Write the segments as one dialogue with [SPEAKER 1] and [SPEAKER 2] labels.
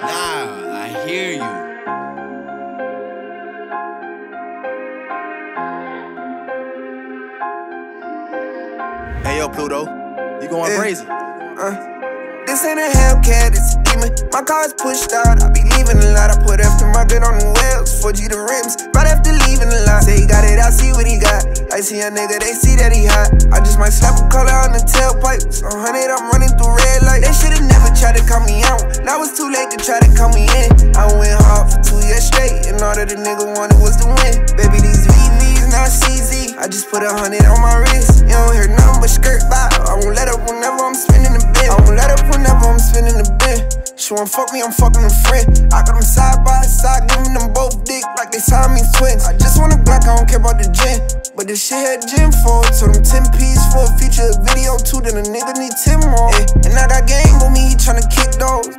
[SPEAKER 1] Nah, I hear you.
[SPEAKER 2] Hey yo, Pluto, you going
[SPEAKER 3] Yeah.
[SPEAKER 2] crazy?
[SPEAKER 3] Uh, this ain't a Hellcat, it's a demon. My car's pushed out, I be leaving a lot. I put aftermarket on the wheels, Forgi the rims. Right after leaving the lot, say he got it, I see what he got. I see a nigga, they see that he hot. I just might slap a color on the tailpipe. So, honey, I'm running through red light. They should've never tried to cut me out. Now it's too late to try to cut me in. I went hard for two years straight, and all that the nigga wanted was to win. Baby, these VVs not CZ. I just put a hundred on my wrist. You don't hear nothing but skirt by. I won't let up whenever I'm spinning the bin. I won't let up whenever I'm spinning the bin. She wanna fuck me, I'm fucking a friend. I got them side by side, giving them both dick like they Siamese twins. I just want a Glock, I don't care about the gin. But this shit had gym for so them 10 P's for a feature video too, then a nigga need 10 more. Yeah. And I got game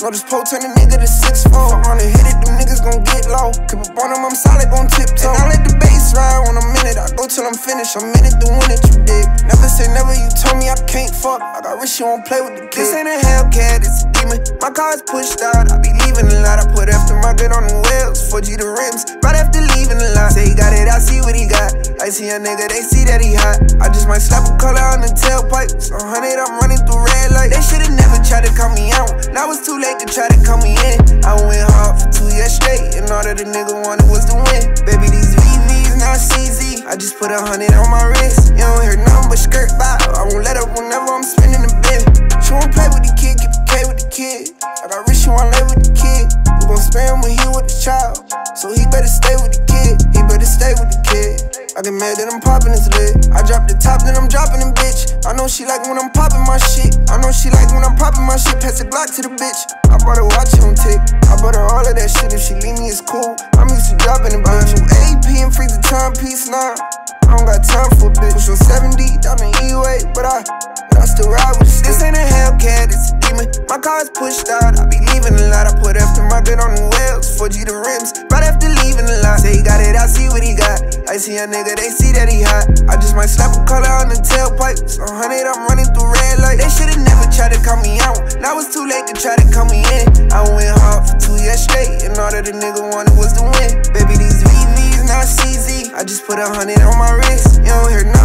[SPEAKER 3] No, this pole turn a nigga to 6 4. Fuck on and hit it, them niggas gon' get low. Keep up on them, I'm solid, gon' tiptoe. And I let the bass ride I'm in it, I go till I'm finished. I'm in it, the one that you dig. Never say never, you told me I can't fuck. I got rich, you won't play with the kids. This ain't a Hellcat, it's a demon. My car's pushed out, I be leaving a lot. I put aftermarket on the wheels, Forgi the rims. Right after leaving a lot, say he got it, I see what he got. I see a nigga, they see that he hot. I just might slap a color on the tailpipe. So, honey, I'm running through red light. They should've tried to cut me out. Now it's too late to try to cut me in. I went hard for two years straight, and all that the nigga wanted was to win. Baby, these VVs not CZ. I just put a hundred on my wrist. You don't hear nothing but skirt by. I won't let up whenever I'm spinning the bin. She won't play with the kid, get the K with the kid. I got rich, she wanna lay with the kid. We gon' spare when he with the child. So he better stay with the kid. He better stay with the kid. I get mad that I'm popping his lid. I drop the top, then I'm dropping the bitch. I know she like when I'm popping my shit. I know she like when I'm popping my shit. Pass the Glock to the bitch. I bought her watch on tick. I bought her all of that shit. If she leave me, it's cool. I'm used to dropping the bitch. You AP and freeze the timepiece now. I don't got time for a bitch. Push on 70 down the E-way, but I, I still ride with the. This ain't a Hellcat, it's a demon. My car's pushed out, I be leaving a lot. I put aftermarket on the wheels, Forgi the rims. Right after leaving the lot, say got it, I see a nigga, they see that he hot. I just might slap a color on the tailpipe. So, honey, I'm running through red light. They should've never tried to cut me out. Now it's too late to try to cut me in. I went hard for two years straight, and all that the nigga wanted was to win. Baby, these VVs not CZ. I just put a hundred on my wrist. You don't hear nothing